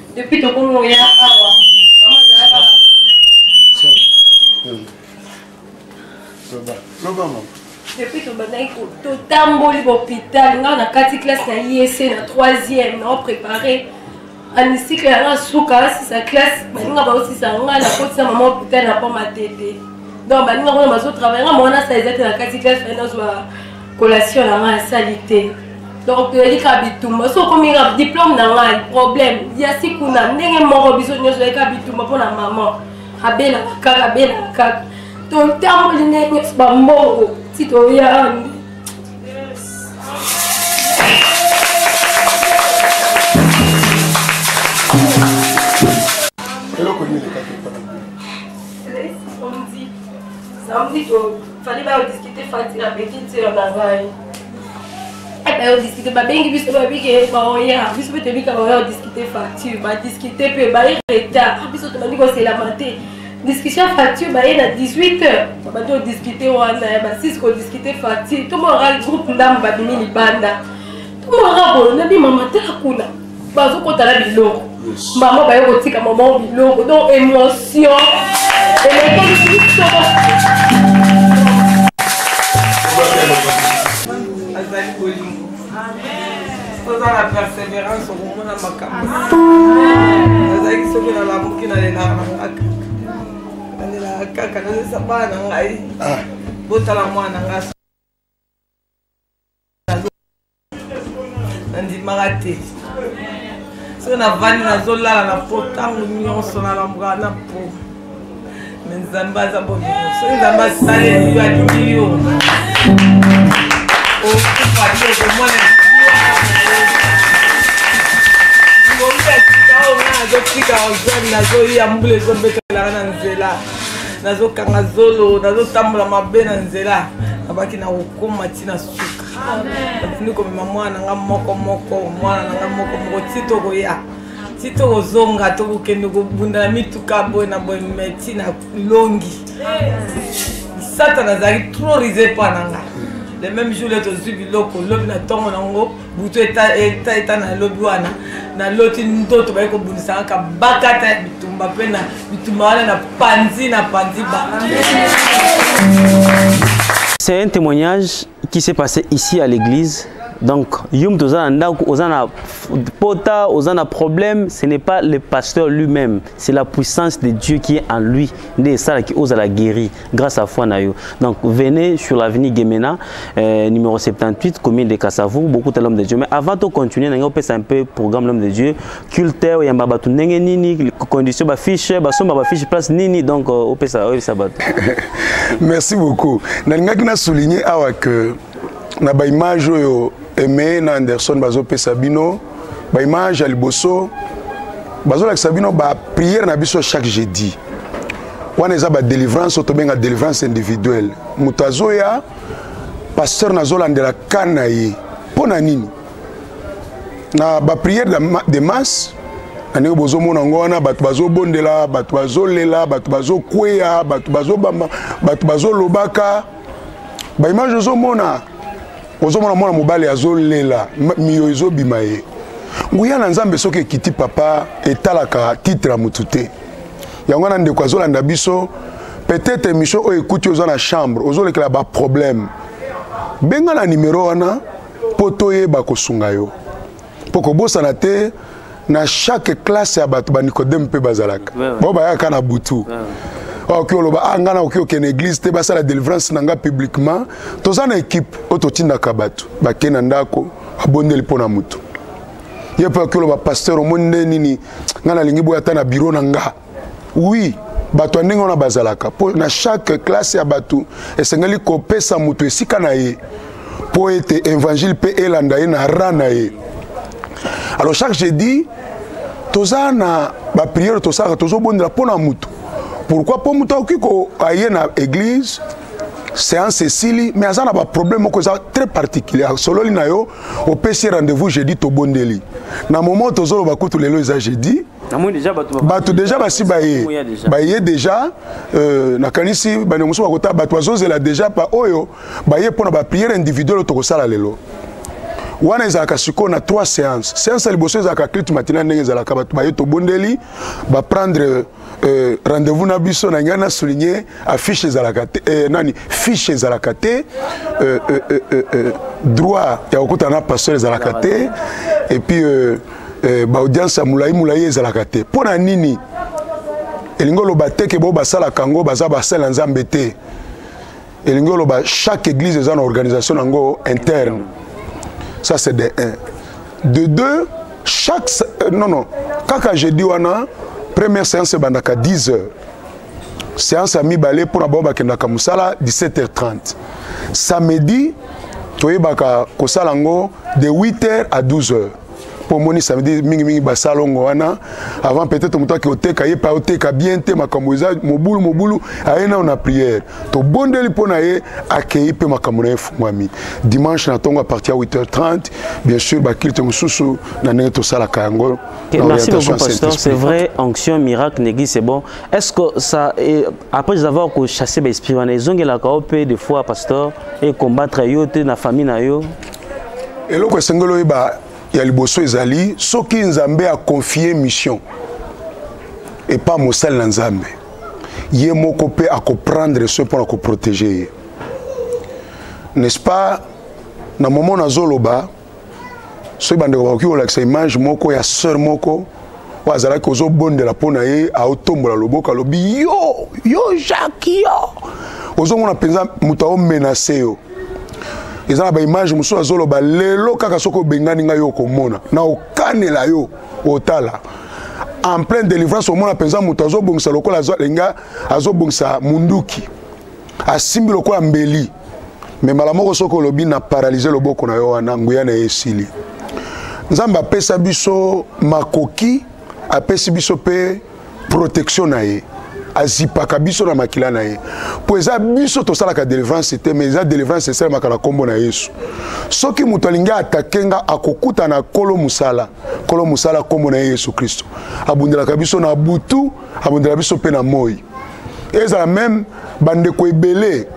Depuis tokomi oya awa mama azalaka loba loba mama depuis tobandaki totamboli bopital ngai na kati classe na iec na troisième nao préparé anisikle yanga suka asisa classe baninga baosisa ngai nakotisa mama hopital na mpo matete donc baninga kuna bazotravaille ngai mwana sa eza te na kati classe nazwa collation na ngai asali te donc toyeli kaka bitumba so okomi kaka diplôme na ngai problème ya sikuna ndenge moko biso nyonso yeli kaka bitumba mpo na mama abelaka kaka abelaka kaka totamboli ndenge nyonso bambongo ti toya nde eloko nini elekaki mpona samedi to fali bayo discuter fati na petite sœur na ngai ata yo discuter babengi biso babike baoya biso mpe tobika baoya discuter facture badiscuter mpe baye retard biso tobandi koselama te discussion facture baye na 18 heures babandi odiscuter wana ya basisi kodiscuter facture tomora groupe ndambo babimi libanda tomora boyo nabima matala kuna bazokota na biloko mama baye kotika mama biloko donc émotion elekeli biso azali bolingo toza na persévérance okomona makambo nazalaki soki nalamuki nalelaka na ngaka nalelaka kaka nazesa bana na ngai ah. botala mwana ngai nandimaka te soki navandi nazolala na po ntango nyonso nalambwaka na po me nzambe aza bolingo soki nzambe asali yo alingi yo okufa te okomona ngombi ya sika oyo nga nazotika ozani nazoya mbula ezobetelaka na nzela nazokanga zolo nazotambola mabe na nzela nabaki na kokoma ntina suka nafuni komema mwana nga moko moko mwana na nga moko moko ti tokoya ti tokozonga tokokende kobunda na mituka boye na boye me ti na longi satana azalaki trop rise mpo na nga le même jour le tozwi biloko lobi na ntongo nango butu eta na lobi wana naloti ndoto baye kobundisa kaka bakata ya bitumba mpe na bitumba wana na panzi na panzi ba C'est un témoignage qui s'est passé ici à l'église donc yo moto oza na ndako oza na pota oza na problème ce n'est pas le pasteur lui-même c'est la puissance de dieu qui est en lui nde esalaki ozala guéri grâce à foi na yo donc venez sur l'avenue gemena euh, numéro 78 commune de kassavour beaucoup de l'homme de dieu mais avant to continuer na ngai opesa un peu programme l'homme de dieu culte oyamba bato ndenge nini condition bafiche basomba bafiche place nini donc euh, opesa oyebisa bato merci beaucoup nalingaki na souligne awa que na baimage oyo aime na anderson bazopesa bino baimage ya liboso bazolakisa bino bapriere na biso chaque jeudi wana eza badelivrance oyo tobenga delivrance individuelle moto azoya pasteur nazolandela ka na ye mpo na nini na ba prière de masse na ndenge bozomona yango wana bato bazobondela bato bazolela bato bazokweya bato bazobamba bato bazolobaka baimage ozomona ozomona mwana mobali azolela miyo ezobima ye nguya na nzambe soki ekiti papa etalaka titre ya motu te yango wana ndeko azolanda biso peut-être émission oyo ekuti oza na chambre ozolekela baproblème benga na nimero wana mpo toyeba kosunga yo mpo kobosana te na chaque classe ya bato banicodeme mpe bazalaka bao bayaka na butu okoki oloba a ah, ngai nakoki okende église te basala délivrance na ngai publiquement toza na équipe oyo totindaka bato bake na ndako abondeli mpo na motu ye mpe akoki oloba pasteur omoni nde nini ngai nalingi boya ata na biro na nga oui bato ya ndenge wana bazalaka mpo na chaque classe ya bato esengeli kopesa moto esika na ye mpo ete évangile mpe elanda ye na ra na ye alors chaque jeudi toza na bapriere tosalaka tozobondela mpo na moto pourkui mpo moto akoki aye na église séance esili mais aza na baproblème moko eza très particulier asololi na yo opesi rendez-vous jeudi tobondeli na moment tozoloba kutu lelo eza jeudi bato deja basi baye baye deja euh, nakanisi bandeko mosusu bakota bato bazozela deja baoyo baye mpo na bapriere individuel oyo tokosala lelo wana ezalaka sikoyo na trois séance séance ya liboso ezalaka clite matina ndenge ezalaka bato baye tobondeli baprendre euh, rendez-vous na biso na ngai na souligne affiche ezalaka te euh, nani fiche ezalaka te euh, euh, euh, euh, euh droit ya kokutana na pasteur ezalaka te et puis euh, eh, baaudience ya molai molai ezalaka te mpo na nini elingi oloba te ke bao basalaka yango baza basali ya nzambe te elingi oloba chaque église eza na organisation na yango interne ça c'est de un de deux chaque euh, non non kaka jeudi wana première séance ebandaka 10 heures séance ya mibale mpo na bango bakendaka mosala 17 heures 30 samedi toyebaka kosala yango de 8 heures à 12 heures mpo omoni samedi mingimingi basalongo wana avant peut-être moto ake oteka ye pa oteka bien te makambo eza mobulu mobulu aye nao na prière tobondeli mpo na ye akei mpe makambo na ye efungwami dimanche na ntongo aparti ya 8h30 bien sûr bakilte mosusu na ndenge tosalaka yango merci beaucoup pasteur c'est vrai onction miracle negi c'est bon est ce que ça eh, après avoir ko chasser baesprit wana ezongelaka yo mpe des fois pasteur e combattre yo te na famille na yo eloko esengeli oyeba ya liboso ezali soki nzambe akonfie mission epa mosali na nzambe ye moko mpe akoprendre soin mpo na koprotege ye n'est-ce pas na momo nazoloba soki bandeko bakoki kolakisa image moko ya sœur moko oyo azalaki ozobondela mpo na ye aotombola loboko alobi yo yo jacques yo ozomona mpenza moto aomenase yo eza na baimage mosusu azoloba lelo kaka soki obengani ngai yo okomona na okanela yo otala en pleine délivrance omona mpenza moto azobongisa lokola alinga azobongisa munduki asimbi lokola mbeli me mbala moko soki olobi na paralyse loboko na yo wana nguya na ye esili nzambe apesa biso makoki apesi biso mpe protection na ye azipaka biso na makila na ye mpo eza biso tosalaka delivrance te mais eza delivrance esalemaka na nkombo na yesu soki moto alingi atake nga akokuta na kolo mosala kolo mosala nkombo na ye yesu kristo abundelaka biso na butu abundela biso mpe na moi ezala meme bandeko ebele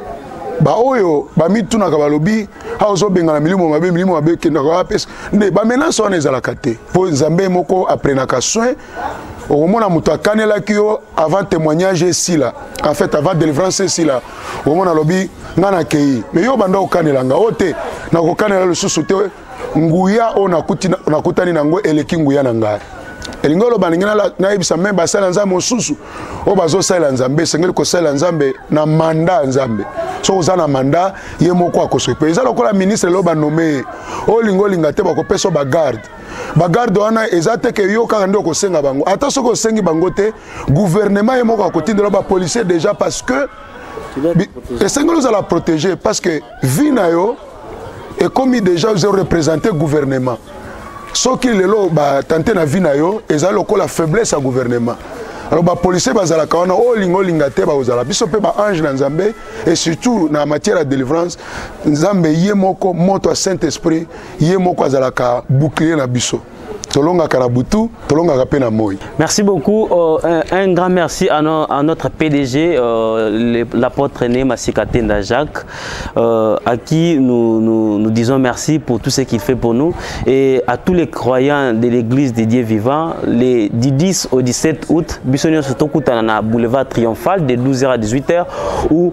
baoyo bamitunaka balobi awa ozobengana milimo mabe milimo mabe ekendaka wana mpesa nde bamenase wana ezalaka te mpo nzambe moko aprenaka soin okomona moto akanelaki yo avant témoignage esila en fait avant délivrance esila okomona alobi ngai nakei mais yo obanda kokanela nga o te nakokanela lisusu te nguya oyo nakutani na yango eleki nguya na ngai elingi oloba ndenge nayebisa meme basali ya nzambe mosusu oyo bazosalela nzambe esengeli kosalela nzambe na manda ya nzambe soki oza na manda ye moko akosoki mpe eza lokola ministre lelo banome ye olinga olinga te bakopesa yo bagarde bagarde wana eza te ke yo kaka nde okosenga bango ata soki osengi bango te guvernema ye moko akotindela bapolicier déjà parce que esengeli ozala protégé parce que vie na yo ekomi déjà ozo représente gouvernement soki lelo batante na vie na yo ezali lokola faiblesse ya gouvernement alors bapolicier bazalaka wana oyo oh, olinga olinga te bakozala biso mpe baange na nzambe et surtout na matière ya délivrance nzambe ye moko moto ya saint esprit ye moko azalaka bouclier na biso Merci beaucoup. Euh, un, grand merci à, notre PDG, euh, l'apôtre Né Massikatenda Jacques, euh, à qui nous, disons merci pour tout ce qu'il fait pour nous et à tous les croyants de l'église des dieux vivants, les 10 au 17 août, Bissonio Sotokoutana, boulevard triomphal, de 12h à 18h, où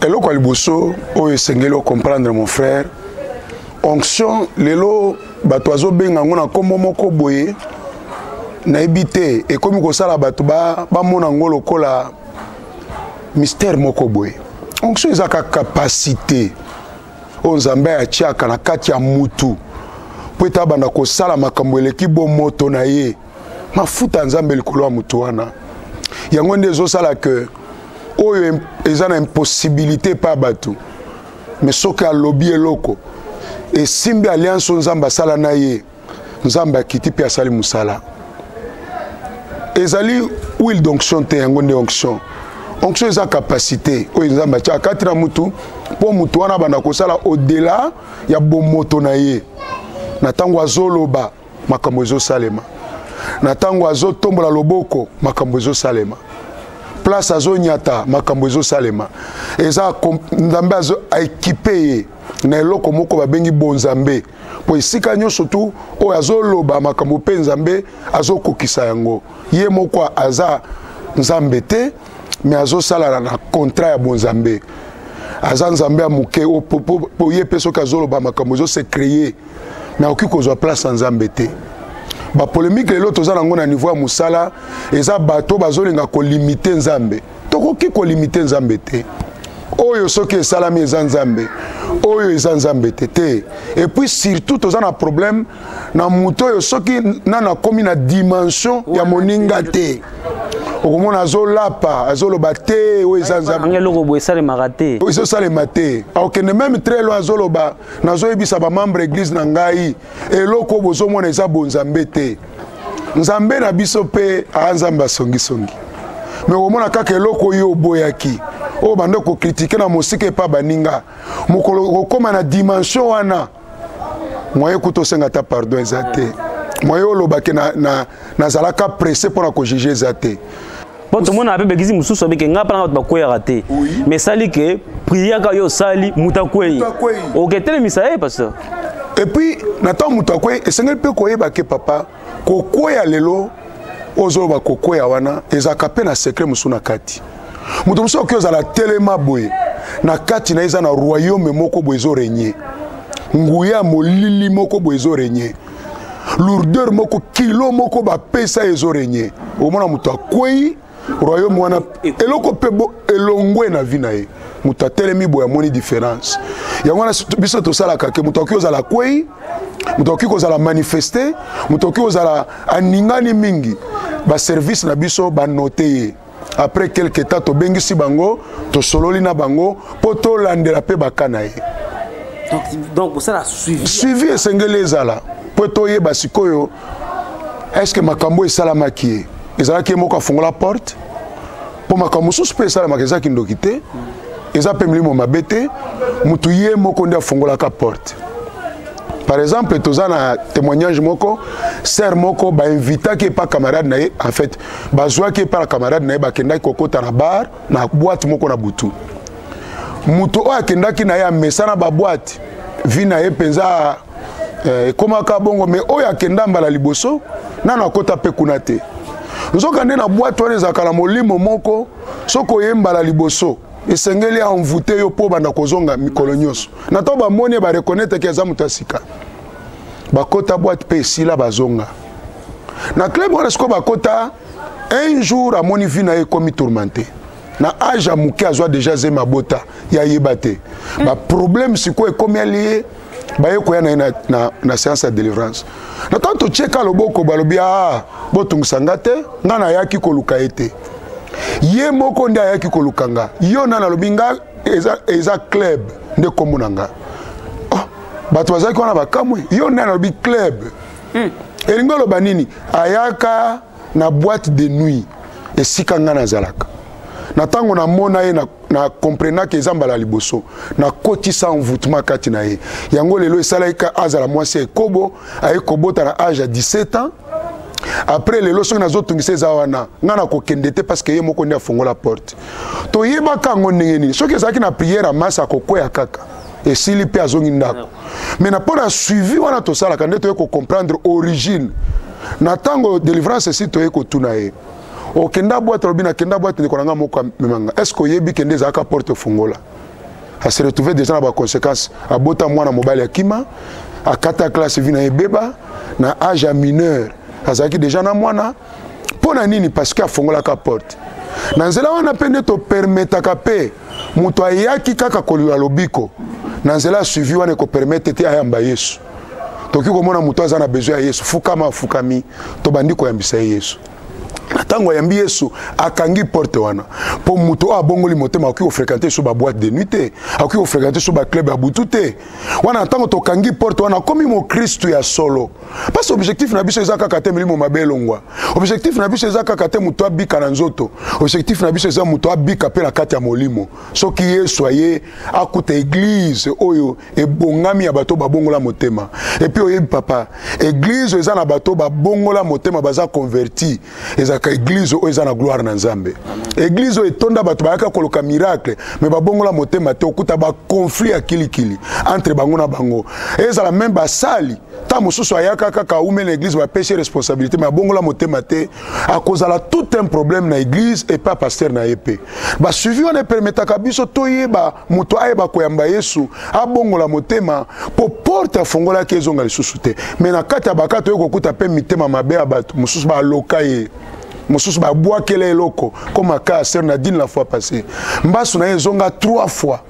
eloko ya liboso oyo esengeli ocomprendre mon frère onction lelo bato azobenga yango na nkombo moko boye nayebi te ekomi kosala bato bamona yango lokola mystère moko boye onction eza kaka kapasite oyo nzambe atiaka na kati ya mutu mpo ete abanda kosala makambo eleki bomoto na ye mafuta ya nzambe likolo ya moto wana yango nde ezosala ke oyo eza na impossibilité epai ya bato me soki alobi eloko esimbi alliance oyo nzambe asala na ye nzambe akiti mpe asali mosala ezali huile d'onction te yango nde onction onction eza capacité oyo nzambe atyaka kati na motu mpo motu wana abanda kosala odela ya bomoto na ye na ntango azoloba makambo ezosalema na ntango azotombola loboko makambo ezosalema place azonyata makambo ezosalema eza nzambe aekipe ye na eloko moko babengi bonzambe mpo esika nyonso tu oyo azoloba makambo mpe nzambe azokokisa yango ye moko aza nzambe te me azosalana na contrat ya bonzambe aza nzambe ya moke mpo ye mpe soki azoloba makambo ezosekreye nakoki kozwa place ya nzambe te bapolemike lelo toza nango na niveau ya mosala eza bato bazolinga kolimite nzambe tokoki kolimite nzambe te oyo soki esalami eza nzambe oyo eza nzambe te te epuis surtout toza na problème na moto oyo soki nana akomi na dimension ya moninga te okomona azolapa azoloba te oyo eza nzambe eloko boye esalemaka te ezosalema te akokende meme très loin azoloba nazoyebisa bamembre eglize na ngai eloko bozomona eza bonzambe te nzambe na biso mpe aa nzambe ya songisongi me omona kaka eloko oyo oboyaki oyo banda kokritike na mosika epa baninga mokolo kokóma na dimension wana moye kuta osenga ata pardon eza te moye olobake nazalaka na, na presse mpo na kojuge eza te po tomonaka mpe bekisi mosusu abike ngai mpa nanga bato bakweyaka te mais esali ke priere kaka yo osali moto akwei oketelemisa ye pasteur epuis na ntango moto akwei esengeli mpe koyeba ke papa kokweya lelo ozoloba kokweya wana ezalaka mpe na sekre mosusu na kati moto mosusu akoki ozala telema boye na kati na ye eza na royaume moko boye ezorenye nguya molili moko boye ezorenye lourdeur moko kilo moko bapesa ezo renye omona moto akwei royaume wana eloko mpe elongwe na vi na ye moto atelemi boye amoni différence yango wana biso tosalaka ke moto akoki kozala akwei moto akoki kozala manifeste moto akoki kozala aningani mingi baservice na biso banote ye après quelque temps tobengisi bango tosololi na bango mpo tolandela mpe baka na ye donc kosala suivi suivi esengeli ezala mpo toyeba sikoyo est ce que makambo esalamaki ye ezalaki ye moko afungola porte mpo makambo mosusu mpe esalamaka eza kindoki te eza mpe milimo mabe te motu ye moko nde afungolaka porte par exemple toza na témoignage moko sere moko bainvitaki epa camarade na ye en fait bazwaki epai ya camarade na ye bakendaki kokota na bar na boite moko na butu moto oyo akendaki na ye amesana baboite vi na ye mpenza eh, ekomaka bongo me oyo akenda mbala liboso nano akota mpe kuna te nzokande na bwate wana ezalaka na molimo moko soki oye mbala liboso esengeli aenvoute yo mpo obanda kozonga mikolo nyonso na ntango bamoni barekoneteke eza moto ya sika bakota bwate mpe esila bazonga na club wana sikoyo bakota un jour amoni vie na ye ekomi tourmente na age ya moke azwa deja ze mabota ya yeba te mm. baproblème sikoyo ekomeli ye baye koya na ye na, na, na séance ya délivrance na ntango totyeka loboko balobi a botungisa nga te ngai nayaki koluka ye te ye moko nde ayaki koluka nga yo nani alobi nga eza, eza club nde nkombo na nga oh, bato bazalaki wana bakamwe yo nani alobi club hmm. elingi oloba nini ayaka na boîte de nuit esika ngai nazalaka na ntango namona ye na, na comprenaka eza mbala liboso nakotisa envoutement kati na ye yango lelo esalaki ka azala mwasi ya ekobo aye kobota na age ya 17 ans après lelo soki nazotungisa eza wana ngai nakokende te parce que ye moko nde afongola porte toyebaka yango ndenge nini soki ezalaki na priere ya masi akokwea kaka esili mpe azongi ndako mais na mpo na suivi wana tosalaka nde toye kocomprendre origine na ntango délivrance esi toye kotuna ye okenda bwate alobi nakenda bwate ndeko na ngai moko amemanga est ce que oyebi kende ezalaka porte efungola ase retrouve déjà na baconséquence abota mwana mobali ya kima akata classe vi na ye ebeba na age ya mineur azalaki déjà na mwana mpo na nini parce que afongolaka porte na nzela wana mpe nde topermetaka mpe moto ayaki kaka kolula lobiko na nzela ya suivi wana ekopermete te ayamba yesu toki komona moto aza na besoin ya yesu fukama afukami tobandi koyambisa ye yesu na ntango ayambi yesu akangi porte wana mpo moto oyo abongoli motema akoki kofrekante so baboite de nuit te akoki kofrekante so baclub ya butu te wana na ntango tokangi porte wana akomi mokristu ya solo parce que objectif na biso eza kaka te milimo mabe elongwa objectif na biso eza kaka te moto abika na nzoto objectif na biso eza moto abika mpe na kati ya molimo soki yesu aye akuta eglize oyo ebongami ya bato babongola motema epuis oyebi papa eglize eza na bato babongola motema baza converti ezalaka eglize oyo eza na gloire na nzambe eglize oyo etonda bato bayaka koloka miracle me babongola motema te okuta baconflit ya kilikili entre bango na bango ezala meme basali ntango mosusu ayaka kaka aume na eglise bapesi ye responsabilité mai abongola motema te akozala tout un problème na eglise epai ya paster na ye mpe basuivi wana epermetaka biso toyeba moto ayeba koyamba yesu abongola motema mpo porte afongolaki ezonga lisusu te mai na kati ya baka toyei kokuta mpe mitema mabe ya bato mosusu baloka ye mosusu babwakela eloko ko makasi na dine la fois passé mbasu na ye ezonga trois fois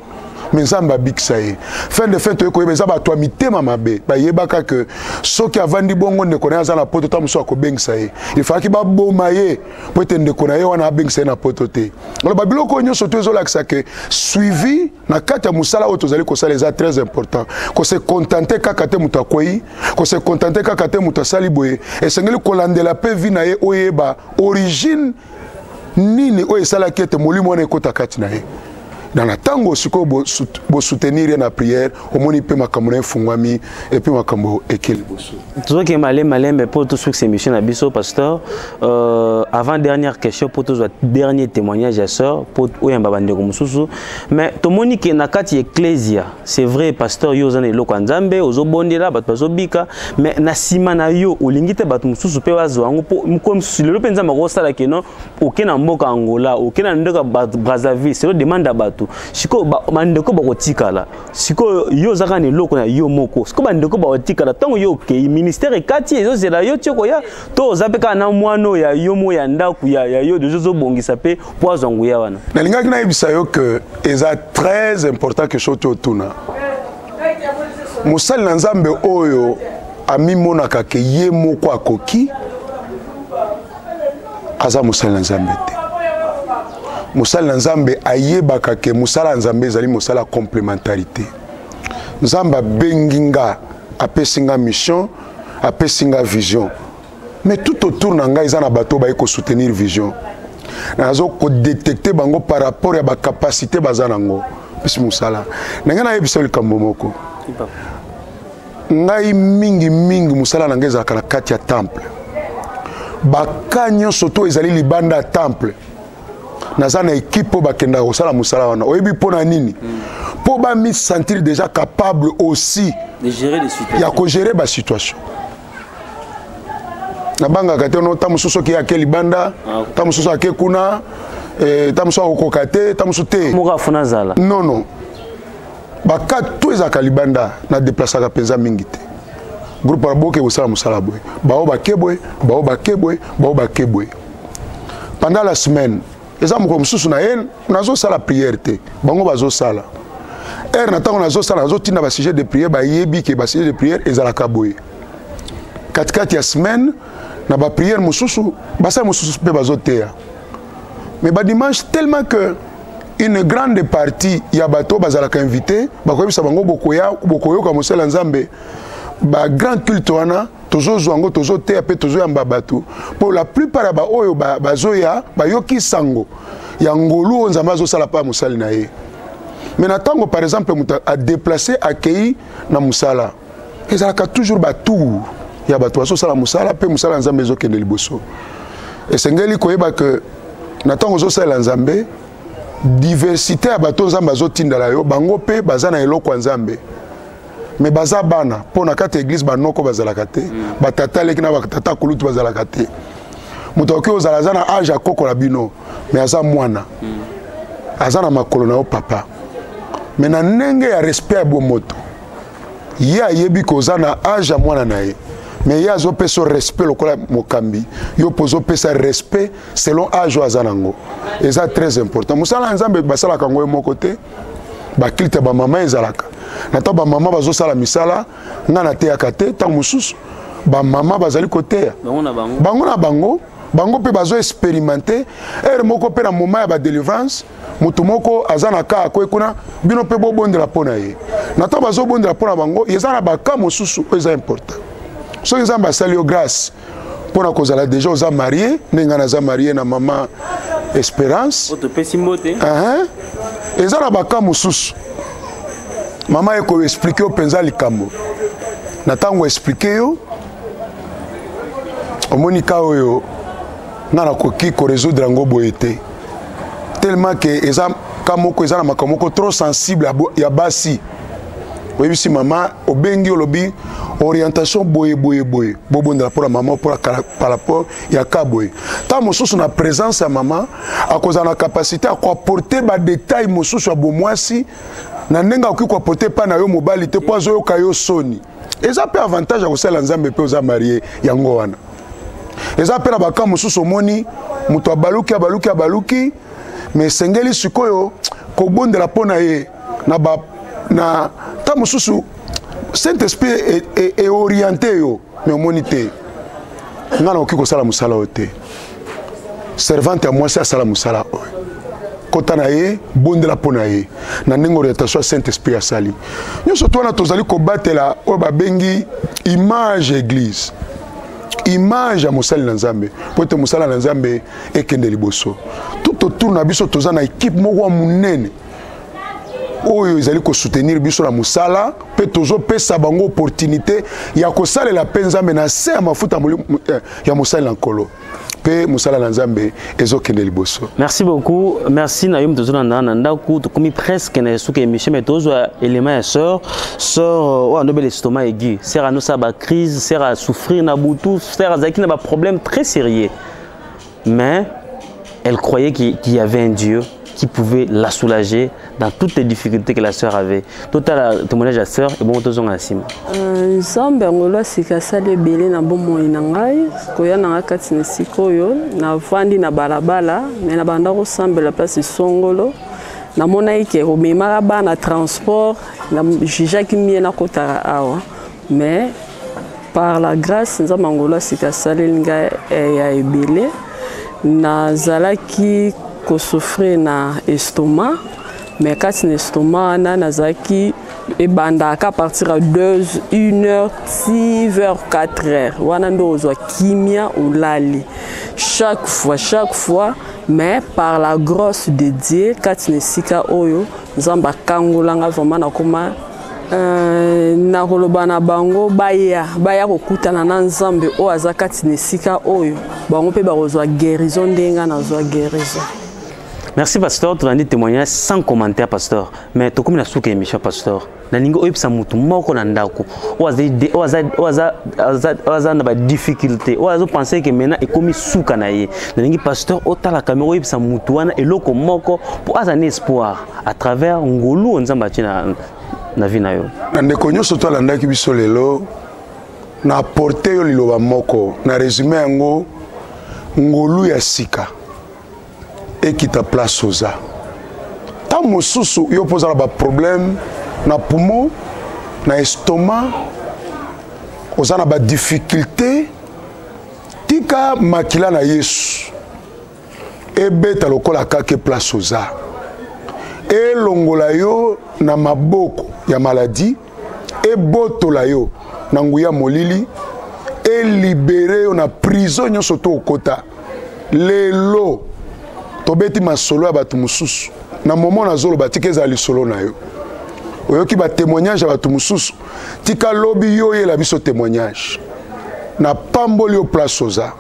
me nzambe abikisa ye fin de fin toye koyeba eza bato ya mitema mabe bayebaka ke soki avandi bongo ndeko na ye aza na poto ta mosusu akobengisa ye efalaki baboma ye mpo ete ndeko na ye wana abengisa ye na poto te aloba biloko oyo nyonso to ezolakisa ke suivi na kati ya mosala oyo tozali kosala eza très important kose contente kaka te moto akwei kose contente kaka te moto asali boye esengeli kolandela mpe vi na ye oyeba origine nini oyo esalaki ete molimo wana ekota kati na ye na na ntango sikoyo bosoutenir ye na priere omoni mpe makambo na efungwami epe makambo eke liboso tozokende malembe malembe mpo tosukisa émission na biso pasteur euh, avant dernière question mpo tozwa dernier témoignage ya sœur mpo oyamba bandeko mosusu mais tomoni ke na kati ya ecclesia c'est vrai pasteur yo oza na eloko ya nzambe ozobondela bato bazobika me na nsima na yo olingi te bato mosusu mpe bazwa yango mpo mokolo mosusu lelo mpe nzambe akosala keno oke na mboka angola oke na ndeko ya brazzaville selo demande ya bato sikoyo bandeko bakotikala sikoyo yo ozaka na eloko na yo moko sikoyo bandeko bakotikala ntango yo okei ministère ekati ezozela yo ti okoya to oza mpe kaka na mwana oyo ya yo moko ya ndako ya, ya yo deja ozobongisa mpe mpo azwa nguya wana nalingaki nayebisa yo ke eza très important ke soki otuna mosali na nzambe oyo amimonaka ke ye moko akoki aza mosali na nzambe te mosali na nzambe ayebaka ke mosala ya nzambe ezali mosala ya complementarité nzambe abengi nga apesi nga mission apesi nga vision mais tout autour na ngai eza na bato baye kosoutenir vision nazo kodetecte bango par rapport ya bacapacité baza nango mpesi mosala na ngai nayebisa likambo moko ngai mingi mingi mosala na ngai ezalaka na kati ya temple baka nyonso to ezali libanda ya temple naza na équipe mpo bakendaka kosala mosala wana oyebi mpo na nini mpo mm. bamisentir déjà capable aussi ya kogere basituation nabangaka te no ntango mosusu soki ake libanda ah, ntango mosusu ake kuna eh, ntango mosusu akokoka te ntango mosusu te moko afuna azala non non bakate to ezalaka libanda na deplasaka mpenza mingi te groupe ya boke kosala mosala boye baoyo bake boye baoyo bake boye baoyo bake boye pendant la semaine eza mokolo mosusu na ye nazosala prière te bango bazosala heure na ntango nazosala nazotinda basujet de prière bayebi ke basujet de prière ezalaka boye katikati ya semaine na baprière mosusu basali mosusu mpe bazoteya mais badimanche tellement que une grande partie ya bato bazalaka invité bakoyebisa bango bokoya bokoyoka mosala nzambe bagrand culte wana tozozwa yango tozoteya mpe tozoyamba bato mpo la plupart ya baoyo bazoya bayoki sango ya ngolu oyo nzambe azosala mpa mosali na ye me na ntango par exemple moto adeplace akei na mosala ezalaka toujours batour ya bato bazosala mosala mpe mosala ya nzambe ezokende liboso esengeli koyeba ke na ntango ozosalela nzambe diversité ya bato nzambe azotindala yo bango mpe baza na eloko ya nzambe mais baza bana mpo na kati ya église banoko bazalaka te mm. batata leki na batata kulutu bazalaka te moto akoki ozala aza na age akokola bino mais aza mwana mm. aza na makolo na yo papa mais na ndenge ya respect ya bomoto ye ayebi koza na age ya mwana na ye mais ye azopesa respect lokola mokambi yo mpo ozopesa respect selon age oyo aza nango eza très important mosala ya nzambe basalaka yango ye moko te bakilte ya bamama ezalaka na ntango bamama bazosala misala ngai nateyaka te ntango mosusu bamama bazali koteya bango na bango, bango, na bango bango mpe bazoexperimente ere moko mpe na moment ya badelivrance moto moko aza na kaa akwei kuna bino mpe bobondela mpo na ye na ntango bazobondela mpo na bango eza na baka mosusu oyo eza important soki nzambe asali yo grâce mpo na kozala deja oza marie ndenge ngai naza marie na mama esperance otopesi mbote uh -huh. eza na baka mosusu mama ekoexplike yo mpenza likambo na ntango explike yo omoni ka oyo nga nakoki koresoudre yango boye te tellement ke eza ka moko eza na makambo moko trop sensible ya basi oyebisi mama obengi olobi orientation boye boye boye bobondela mpo na mama mpo par rapport ya ka boye ntango mosusu na présence ya mama akozala na capacité ya koaporte badetail mosusu ya bomwasi na ndenge akoki koaporte epai na yo mobali te mpo azoyoka yo soni eza mpe avantage ya kosalela nzambe mpe oza marie yango wana eza mpe na bakamp mosusu omoni moto abaluki abaluki abaluki mais esengeli sikoyo kobondela mpo na ye na ba na ntango mosusu saint esprit eoriente e, e, e yo mais omoni te ngai nakoki kosala mosala oyo te servante ya mwasi asala mosala oyo kota na ye bondela mpo na ye na ndenge orientation ya saint esprit asali nyonso to wana tozali kobatela oyo babengi image ya eglise image ya mosali na nzambe mpo ete mosala na nzambe ekende liboso tout autour na biso toza na équipe moko ya monene oyo ezali kosoutenir biso na mosala mpe tozopesa bango opportunité ya kosalela mpe nzambe na se ya mafuta eh, ya mosali na nkolo mpe mosala na nzambe ezokende liboso merci beaucoup merci na yo moto tozolanda na ndako tokomi presque na esuka émission mai tozwa élément ya sœur sœur oyo euh, andobela estoma aigu sœur anosala bacrise sœur asouffrir na butu sœur azalaki na baproblème très sérieux Mais elle croyait qu'il y avait un Dieu qui pouvait la soulager dans toutes les difficultés que la sœur avait. Tout à la témoignage de la sœur et bon tozonga na sima. Euh, Nzambe angolo asika sale belé na bomoi na ngai koya na nga kati na sikoyo na vandi na balabala mais na banda ko sambela place songolo na mona yike ko mema bana transport na jija kimie na kotaka awa. mais par la grâce nzambe ya ngolu asika asaleli ngai eh, ya ebele nazalaki kosouffrir na estomac mais kati na estomac wana nazalaki ebandaka à partir ya 2 1 heure ti vers 4 heures wana nde ozwa kimia olali chaque fois chaque fois mais par la grosse de dieu kati na esika oyo nzambe akangola nga vraiment nakoma Euh, nakoloba na bango baya baya kokutana na nzambe oyo aza kati na esika oyo bango mpe bakozwa guérison ndenge ngai nazwa guérison merci pasteur tolandi témoignage sans commentaire pasteur mais tokomi na suka émission pasteur nalingi oyebisa moto moko na ndako oyo aza na badifficulté oyo azopense ke maintenant ekomi suka na ye nalingi pasteur otalaka meko oyebisa moto wana eloko moko mpo aza na espoir à travers ngolu oyo nzambe atie na vie na yo na ndeko nyonso to alandaki biso lelo na apporte yo liloba moko na resume yango ngolu ya sika ekita place oza ntango mosusu yo mpo oza na baproblème na poumon na estomac oza na badifficulté tika makila na yesu ebeta lokola kake place oza elongola yo na maboko ya maladie ebotola yo na nguya molili elibere yo na prison nyonso to okota lelo tobeti masolo ya bato mosusu na momo nazoloba tika ezala lisolo na yo oyoki batémoignage ya bato mosusu tika lobi yo oyela biso témoignage napamboli yo place oza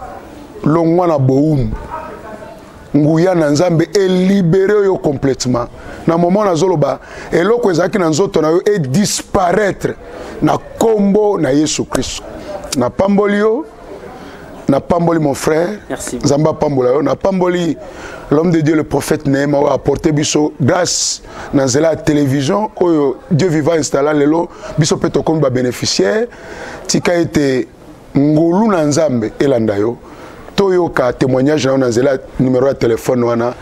longwa na bowumu nguya na nzambe elibere yo complètement na moment nazoloba eloko ezalaki na nzoto na yo edisparaître na nkombo na yesu kristo napamboli yo napamboli mon frère nzambe apambola yo napamboli l'homme de dieu le prophète neema oyo apporte biso grâce na nzela ya télévision oyo dieu viva installa lelo biso mpe tokomi babénéficiaire tika ete ngolu na nzambe elanda yo toyoka témoignage na yo na nzela numero ya telefone wana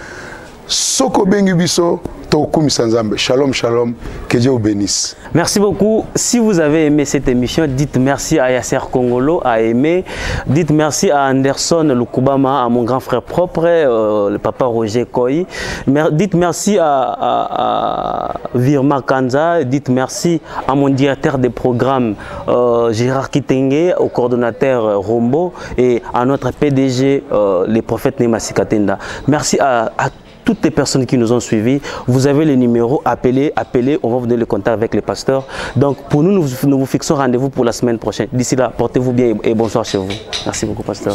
soki obengi biso tokokumisa nzambe shalom shalom que dieu vous bénisse merci beaucoup si vous avez aimé cette émission dites merci à yasser congolo à aimé dites merci à anderson lukubama à mon grand frère propre euh, le papa roger koi Mer dites merci à, à, à virma kanza dites merci à mon directeur des programmes euh, Gérard Kitenge au coordonnateur euh, Rombo et à notre PDG les prophètes Nema Sikatenda merci à, tous toutes les personnes qui nous ont suivis. Vous avez les numéros, appelez, appelez, on va vous donner le contact avec les pasteurs. Donc pour nous, nous, vous fixons rendez-vous pour la semaine prochaine. D'ici là, portez-vous bien et, bonsoir chez vous. Merci beaucoup, pasteur.